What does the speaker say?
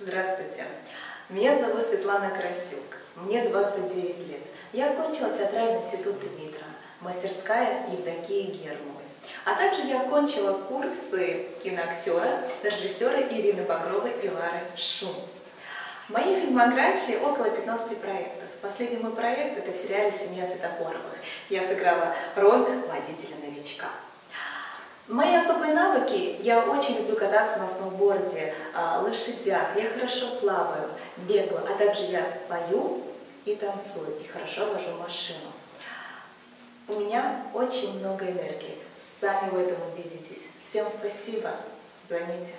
Здравствуйте. Меня зовут Светлана Красюк. Мне 29 лет. Я окончила театральный институт Дмитра, мастерская Евдокии Гермовой. А также я окончила курсы киноактера, режиссера Ирины Багровой и Лары Шум. В моей фильмографии около 15 проектов. Последний мой проект – это в сериале «Семья Светофоровых». Я сыграла роль водителя-новичка. Мои навыки, я очень люблю кататься на сноуборде, а, лошадях, я хорошо плаваю, бегаю, а также я пою и танцую, и хорошо вожу машину. У меня очень много энергии, сами в этом убедитесь. Всем спасибо, звоните.